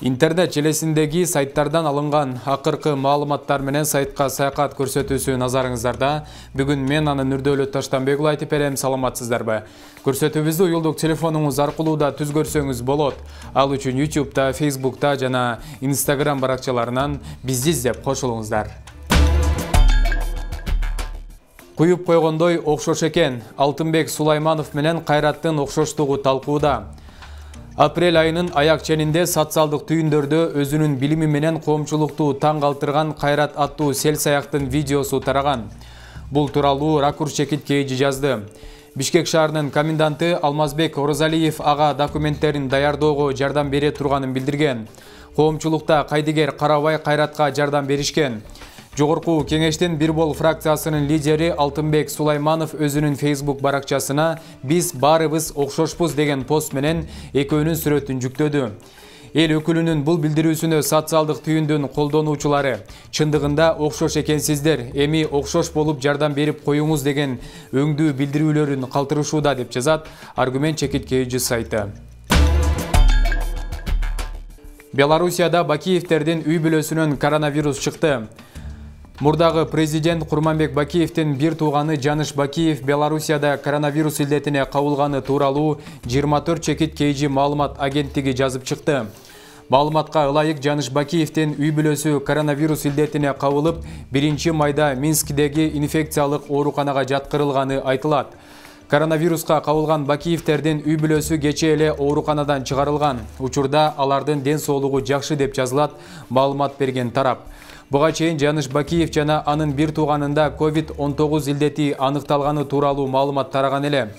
интернет желесиндеги сайттардан алынган акыркы маалыматтар менен сайтка саякат көрсөтүүсү назарыңыздарда. Бүгүн мен анын нурдөөлөт таштанбек айтып берем саламатсыздарбы? Көрсөтүүбүздү уюлдук телефонуңуз аркылуу да түз көрсөңүз болот. Ал үчүн youtubеда facebookта жана instagram баракчаларынан бизди издеп кошулуңуздар. Куюп койгондой окшош экен. Алтынбек сулайманов менен кайраттын окшоштугу талкууда апрель айынын аяк ченинде социалдык түйүндөрдө өзүнүн билими менен коомчулукту таң калтырган кайрат аттуу сел саяктын видеосу тараган. Бул тууралуу ракурс чекит kg жазды. Бишкек шаарынын коменданты алмазбек оразалиев ага документтерин даярдоого жардам бере турганын билдирген. Коомчулукта кайдыгер карабай кайратка жардам беришкен жогорку кеңештин бир бол фракциясынын лидери алтынбек сулайманов өзүнүн фейсбук баракчасына биз баарыбыз окшошпуз деген пост менен экөөнүн сүрөтүн жүктөдү. Эл өкүлүнүн бул билдирүүсүнө социалдык түйүндүн колдонуучулары чындыгында окшош экенсиздер эми окшош болуп жардам берип коюңуз деген өңдүү билдирүүлөрүн калтырышууда деп жазат аргумент чекит kg сайты. Белоруссияда бакиевдердин үй бүлөсүнөн коронавирус чыкты. Мурдагы президент курманбек бакиевдин бир тууганы жаныш бакиев белоруссияда коронавирус илдетине кабылганы тууралуу жыйырма төрт чекит kg маалымат агенттиги жазып чыкты. Маалыматка ылайык жаныш бакиевдин үй бүлөсү коронавирус илдетине кабылып биринчи майда минскдеги инфекциялык ооруканага жаткырылганы айтылат. Коронавируска кабылган бакиевдердин үй бүлөсү кечээ эле ооруканадан чыгарылган. Учурда алардын ден соолугу жакшы деп жазылат маалымат берген тарап буга чейин жаныш бакиев жана анын бир тууганында covid он тогуз илдети аныкталганы тууралуу маалымат тараган эле.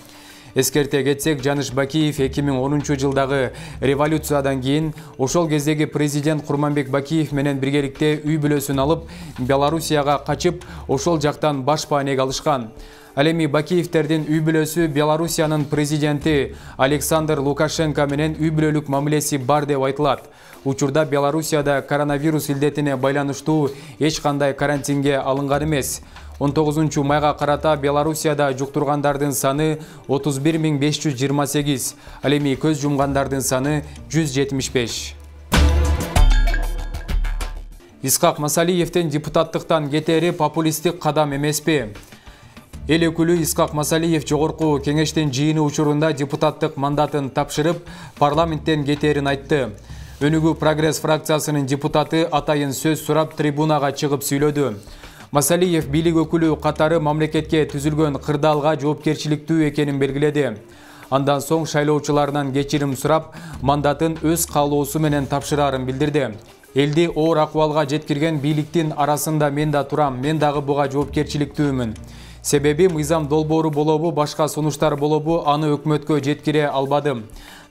Эскерте кетсек жаныш бакиев эки миң онунчу жылдагы революциядан кийин ошол кездеги президент курманбек бакиев менен биргеликте үй бүлөсүн алып белоруссияга качып ошол жактан баш баанек алышкан ал эми бакиевдердин үй бүлөсү белоруссиянын президенти александр лукашенко менен үй бүлөлүк мамилеси бар деп айтылат. Учурда белоруссияда коронавирус илдетине байланыштуу эч кандай карантинге алынган эмес. Он тогузунчу майга карата белоруссияда жуктургандардын саны отуз бир миң беш жүз жыйырма сегиз. Ал эми көз жумгандардын саны жүз жетимиш беш. Исхак масалиевдин депутаттыктан кетери популисттик кадам эмеспи эл өкүлү исхак масалиев жогорку кеңештин жыйыны учурунда депутаттык мандатын тапшырып парламенттен кетээрин айтты. Өнүгүү прогресс фракциясынын депутаты атайын сөз сурап трибунага чыгып сүйлөдү. Масалиев бийлик өкүлү катары мамлекетке түзүлгөн кырдаалга жоопкерчиликтүү экенин белгиледи. Андан соң шайлоочуларынан кечирим сурап мандатын өз каалоосу менен тапшыраарын билдирди. Элди оор акыбалга жеткирген бийликтин арасында мен да турам мен дагы буга жоопкерчиликтүүмүн. Себеби мыйзам долбоору болобу башка сунуштар болобу аны өкмөткө жеткире албадым.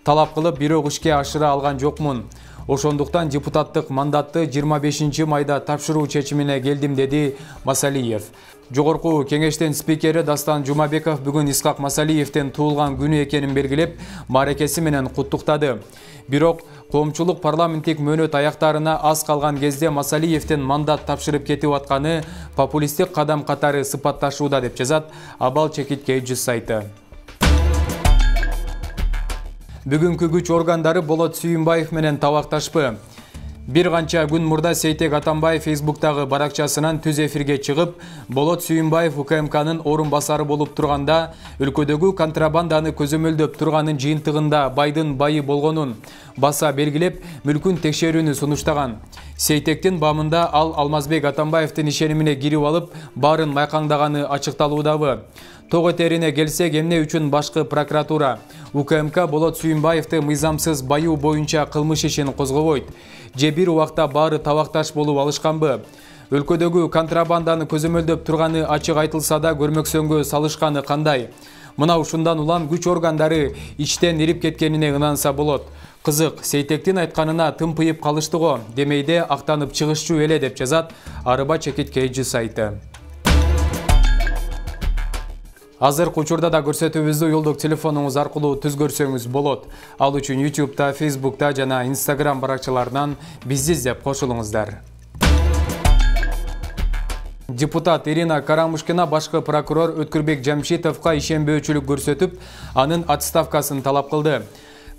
Талап кылып бирок ишке ашыра алган жокмун. Ошондуктан депутаттык мандатты жыйырма бешинчи майда тапшыруу чечимине келдим деди масалиев. Жогорку кеңештин спикери дастан жумабеков бүгүн исхак масалиевдин туулган күнү экенин белгилеп мааракеси менен куттуктады. Бирок коомчулук парламенттик мөөнөт аяктарына аз калган кезде масалиевдин мандат тапшырып кетип атканы популисттик кадам катары сыпатташууда деп жазат абал чекит kg сайты. Бүгүнкү күч органдары болот сүйүнбаев менен табакташпы. Бир канча күн мурда сейтек атамбаев фейсбуктагы баракчасынан түз эфирге чыгып болот сүйүнбаев укмкнын орун басары болуп турганда өлкөдөгү контрабанданы көзөмөлдөп турганын жыйынтыгында байдын байы болгонун баса белгилеп мүлкүн текшерүүнү сунуштаган. Сейтектин бамында ал алмазбек атамбаевдин ишенимине кирип алып баарын майкаңдаганы ачыкталуудабы ток этерине келсек эмне үчүн башкы прокуратура? Укмк болот сүйүнбаевди мыйзамсыз баюу боюнча кылмыш ишин козгобойт же бир убакта баары табакташ болуп алышканбы? Өлкөдөгү контрабанданы көзөмөлдөп турганы ачык айтылса да көрмөксөнгө салышканы кандай? Мына ушундан улам күч органдары ичтен ирип кеткенине ынанса болот. Кызык сейтектин айтканына тымпыйып калышты го демейде актанып чыгышчу эле деп жазат арыба чекит kg сайты азыркы учурда да көрсөтүүбүздү уюлдук телефонуңуз аркылуу түз көрсөңүз болот. Ал үчүн youtubеда facebookта жана instagram баракчаларынан бизди издеп кошулуңуздар. Депутат ирина карамушкина башкы прокурор өткүрбек жамшитовго ишенбөөчүлүк көрсөтүп анын отставкасын талап кылды.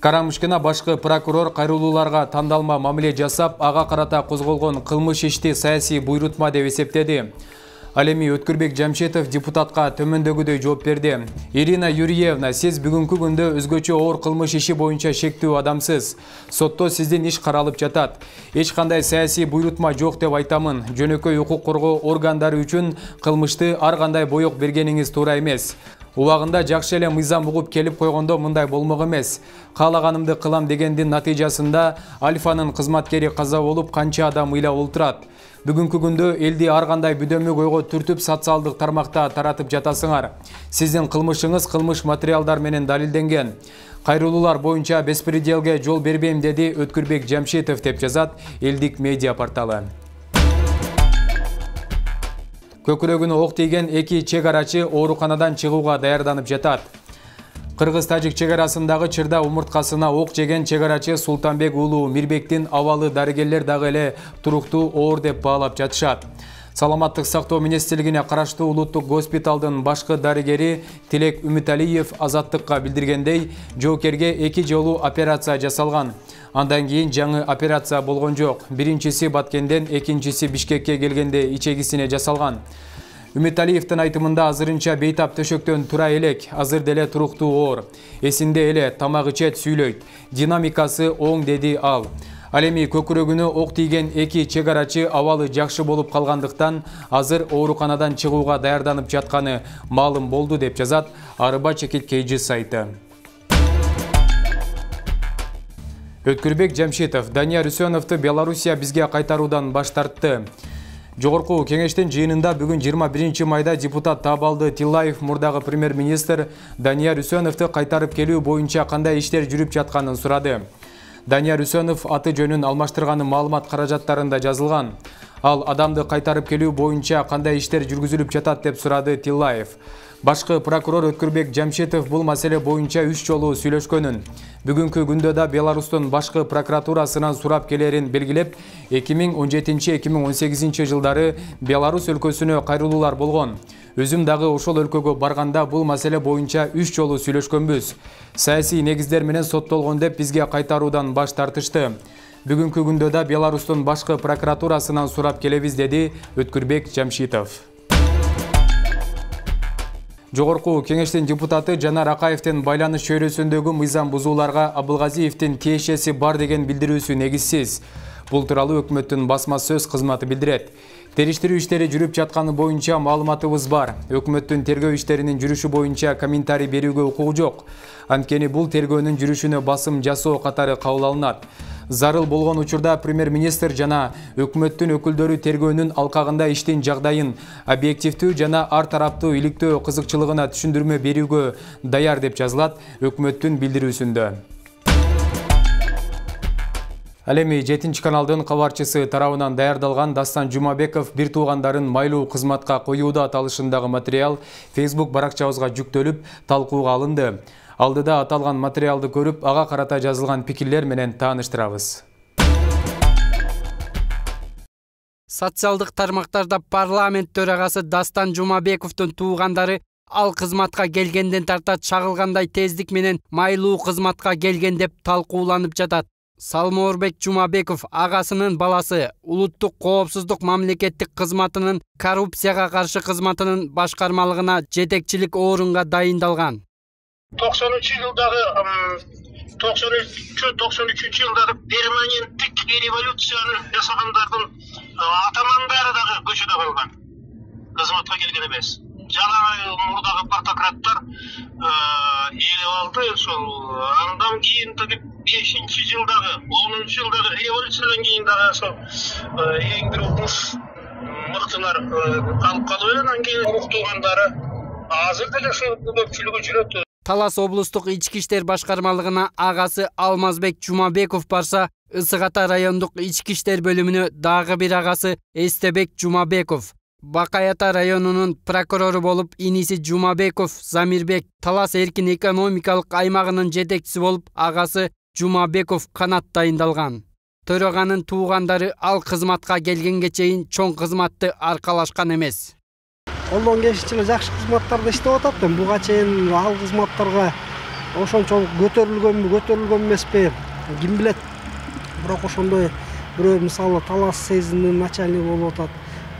Карамышкина башкы прокурор кайрылууларга тандалма мамиле жасап ага карата козголгон кылмыш ишти саясий буйрутма деп эсептеди ал эми өткүрбек жамшитов депутатка төмөндөгүдөй жооп берди ирина юрьевна сиз бүгүнкү күндө өзгөчө оор кылмыш иши боюнча шектүү адамсыз. Сотто сиздин иш каралып жатат эч кандай саясий жок деп айтамын. Жөнөкөй укук коргоо органдары үчүн кылмышты ар кандай боек бергениңиз туура эмес убагында жакшы эле мыйзам угуп келип койгондо мындай болмок эмес каалаганымды кылам дегендин натыйжасында альфанын кызматкери каза болуп канча адам ыйлап олтурат бүгүнкү күндө элди ар кандай бүдөмүк ойго түртүп социалдык тармакта таратып жатасыңар. Сиздин кылмышыңыз кылмыш материалдар менен далилденген. Кайрылуулар боюнча беспределге жол бербейм деди өткүрбек жамшитов деп жазат элдик медиа порталы. Көкүрөгүнө ок тийген эки чек арачы ооруканадан чыгууга даярданып жатат кыргыз тажик чек арасындагы чырда умурткасына ок жеген чек арачы султанбек уулу мирбектин абалы дарыгерлер дагы эле туруктуу оор деп баалап жатышат. Саламаттык сактоо министрлигине караштуу улуттук госпиталдын башкы дарыгери тилек үмүталиев азаттыкка билдиргендей жоокерге эки жолу операция жасалган. Андан кийин жаңы операция болгон жок. Биринчиси баткенден экинчиси бишкекке келгенде ичегисине жасалган үмүталиевдин айтымында азырынча бейтап төшөктөн тура элек азыр деле туруктуу оор. Эсинде эле тамак ичет сүйлөйт. Динамикасы оң деди ал. Ал эми көкүрөгүнө ок тийген эки чек арачы абалы жакшы болуп калгандыктан азыр ооруканадан чыгууга даярданып жатканы маалым болду деп жазат арыба чекиткейжи сайты. Өткүрбек жамшитов данияр үсөновду белоруссия бизге кайтаруудан баш тартты жогорку кеңештин жыйынында бүгүн 21 майда депутат таабалды тиллаев мурдагы премьер министр данияр үсөновду кайтарып келүү боюнча кандай иштер жүрүп жатканын сурады. Данияр үсөнов аты жөнүн алмаштырганы маалымат каражаттарында жазылган. Ал адамды кайтарып келүү боюнча кандай иштер жүргүзүлүп жатат деп сурады тиллаев башкы прокурор өткүрбек жамшитов бул маселе боюнча үч жолу сүйлөшкөнүн. Бүгүнкү күндө да беларустун башкы прокуратурасынан сурап келерин белгилеп эки миң он жетинчи эки миң он сегизинчи жылдары беларусь өлкөсүнө кайрылуулар болгон. Өзүм дагы ошол өлкөгө барганда бул маселе боюнча үч жолу сүйлөшкөнбүз. Саясий негиздер менен соттолгон деп бизге кайтаруудан баш тартышты. Бүгүнкү күндө да беларустун башкы прокуратурасынан сурап келебиз деди өткүрбек жамшитов. Жогорку кеңештин депутаты жанар акаевдин байланыш чөйрөсүндөгү мыйзам бузууларга абылгазиевдин тиешеси бар деген билдирүүсү негизсиз. Бул тууралуу өкмөттүн басма сөз кызматы билдирет. Териштирүү иштери жүрүп жатканы боюнча маалыматыбыз бар. Өкмөттүн тергөө иштеринин жүрүшү боюнча комментарий берүүгө укугу жок. Анткени бул тергөөнүн жүрүшүнө басым жасоо катары кабыл алынат. Зарыл болгон учурда премьер министр жана өкмөттүн өкүлдөрү тергөөнүн алкагында иштин жагдайын объективдүү жана ар тараптуу иликтөө кызыкчылыгына түшүндүрмө берүүгө даяр деп жазылат өкмөттүн билдирүүсүндө ал эми жетинчи каналдын кабарчысы тарабынан даярдалган дастан жумабеков бир туугандарын майлуу кызматка коюуда аталышындагы материал фейсбук баракчабызга жүктөлүп талкууга алынды. Алдыда аталган материалды көрүп ага карата жазылган пикирлер менен тааныштырабыз. Социалдык тармактарда парламент төрагасы дастан жумабековдун туугандары ал кызматка келгенден тарта чагылгандай тездик менен майлуу кызматка келген деп талкууланып жатат салмоорбек жумабеков агасынын баласы улуттук коопсуздук мамлекеттик кызматынын коррупцияга каршы кызматынын башкармалыгына жетекчилик орунга дайындалган. токсонунчу жылдагы токсон үчү токсон үчүнчү жылдагы перманенттик революцияны жасагандардын атаманын баары дагы көчөдө калган. Кызматка келген эмес. Жалаң мурдагы партократтар ээлеп алды. Ошол андан кийин бешинчи жылдагы онунчу жылдагы революциядан кийин дагы ошол эң бир укмуш мыктылар калып калып эле анан кийин урук туугандары азыр деле ушул көпчүлүгү жүрөт. Талас облустук ички иштер башкармалыгына агасы алмазбек жумабеков барса ысык ата райондук ички иштер бөлүмүнө дагы бир агасы эстебек жумабеков. Бакай ата районунун прокурору болуп иниси жумабеков замирбек. Талас эркин экономикалык аймагынын жетекчиси болуп агасы жумабеков канат дайындалган. Төраганын туугандары ал кызматка келгенге чейин чоң кызматты аркалашкан эмес. Колдон келишинче эле жакшы кызматтарда иштеп атат эми. Буга чейин ал кызматтарга ошончолук көтөрүлгөнбү көтөрүлгөн эмеспи? Ким билет? Бирок ошондой бирөө мисалы талас сезиндин начальниги болуп атат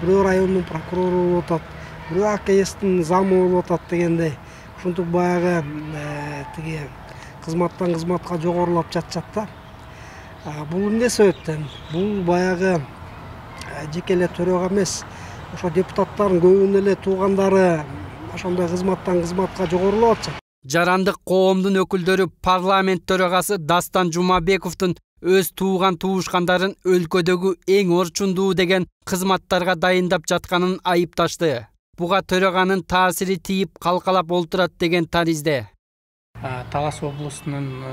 бирөө райондун прокурору болуп атат бирөө акстин замы болуп атат дегендей ушинтип баягы э, тиги кызматтан кызматка жогорулап жатышат да. Бул эмне себептен? Бул баягы жеке эле төрага эмес. Ошо депутаттардын көбүнүн эле туугандары ошондой кызматтан кызматка жогорулап атышат. Жарандык коомдун өкүлдөрү парламент төрагасы дастан жумабековдун өз тууган туушкандарын өлкөдөгү эң орчундуу деген кызматтарга дайындап жатканын айыпташты. Буга төраганын таасири тийип калкалап олтурат деген таризде талас облусунун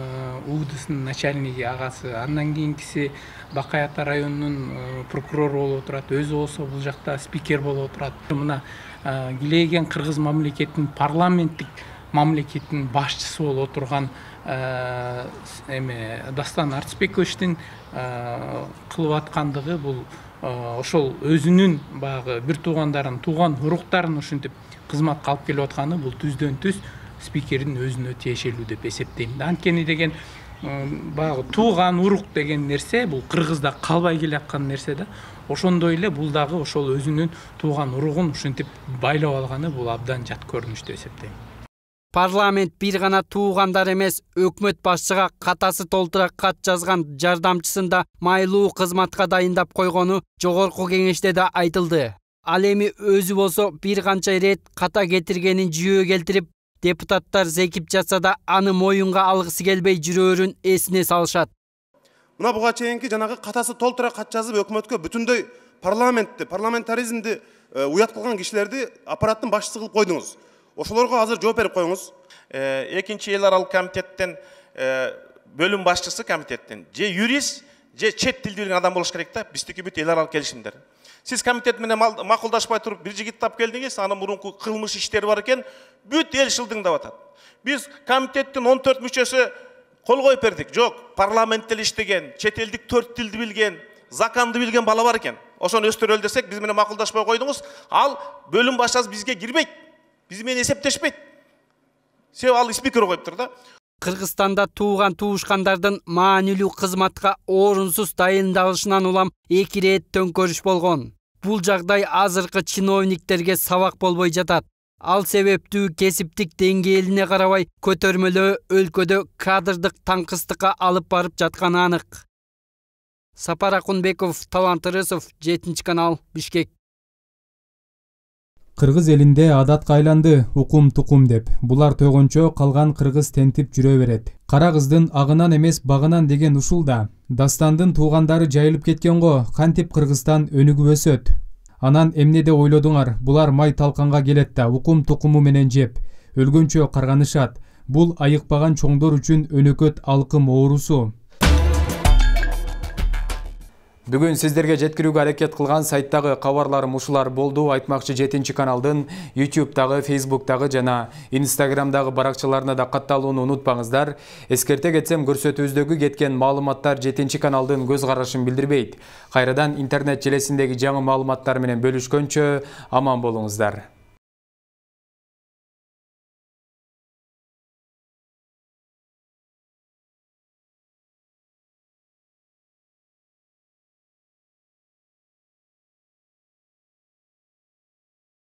уудсунун начальниги агасы андан кийинкиси бакай ата районунун прокурору болуп отурат өзү болсо бул жакта спикер болуп отурат мына килейген кыргыз мамлекетинин парламенттик мамлекеттин башчысы болуп отурган эме дастан артысбековичтин кылып аткандыгы бул ошол өзүнүн баягы бир туугандарын тууган уруктарын ушинтип кызматка алып келип атканы бул түздөн түз. Спикердин өзүнө тиешелүү деп эсептейм анткени деген баягы тууган урук деген нерсе бул кыргызда калбай келаткан нерсе да. Ошондой эле бул дагы ошол өзүнүн тууган уругун ушинтип байлап алганы бул абдан жат көрүнүш деп эсептейм. Парламент бир гана туугандар эмес өкмөт башчыга катасы толтура кат жазган жардамчысын да майлуу кызматка дайындап койгону жогорку кеңеште да айтылды. Ал эми өзү болсо бир канча ирет ката кетиргенин жүйө келтирип депутаттар зекип жатса да аны моюнга алгысы келбей жүрөөрүн эсине салышат мына буга чейинки жанагы катасы толтура кат жазып өкмөткө бүтүндөй парламентти парламентаризмди э, уят кылган кишилерди аппараттын башчысы кылып койдуңуз ошолорго азыр жооп берип коюңуз экинчи эл аралык комитеттен э, бөлүм башчысы комитеттин же юрист же чет тилди билген адам болуш керек да биздики бүт эл аралык келишимдер сіз комитетменен мақұлдашпай тұрып бір жігітті тап келдіңіз ана мұрынқы қылмыш іштері бар екен бүт ел шылдыңдап атат біз комитеттің он төрт мүшесі қол қойып бердік. Жоқ парламентте іштеген шетелдік төрт тілді білген законды білген бала бар екен. Ошоны өстүрөлү десек бізменен макулдашпай қойдыңыз. Ал бөлүм бөлім бизге кирбейт биз менен эсептешпейт себеби ал спикер қойып да. Кыргызстанда тууган туушкандардын маанилүү кызматка орунсуз дайындалышынан улам эки ирет төңкөрүш болгон бул жагдай азыркы чиновниктерге сабак болбой жатат. Ал себептүү кесиптик деңгээлине карабай көтөрмөлөө өлкөдө кадрдык таңкыстыкка алып барып жатканы анык. Сапар акунбеков талант ырысов жетинчи канал бишкек. Кыргыз элинде адатка айланды укум тукум деп. Булар тойгончо калган кыргыз тентип жүрө берет. Кара кыздын агынан эмес багынан деген ушул да дастандын туугандары жайылып кеткен го кантип кыргызстан өнүгүп өсөт. Анан эмне деп ойлодуңар булар май талканга келет да укум тукуму менен жеп. Өлгөнчө карганышат бул айыкпаган чоңдор үчүн өнөкөт алкым оорусу. Бүгүн сиздерге жеткирүүгө аракет кылган сайттагы кабарларым ушулар болду айтмакчы жетинчи каналдын ютубтагы фейсбуктагы жана инстаграмдагы баракчаларына да катталууну унутпаңыздар. Эскерте кетсем көрсөтүүбүздөгү кеткен маалыматтар жетинчи каналдын көз карашын билдирбейт. Кайрадан интернет желесиндеги жаңы маалыматтар менен бөлүшкөнчө аман болуңуздар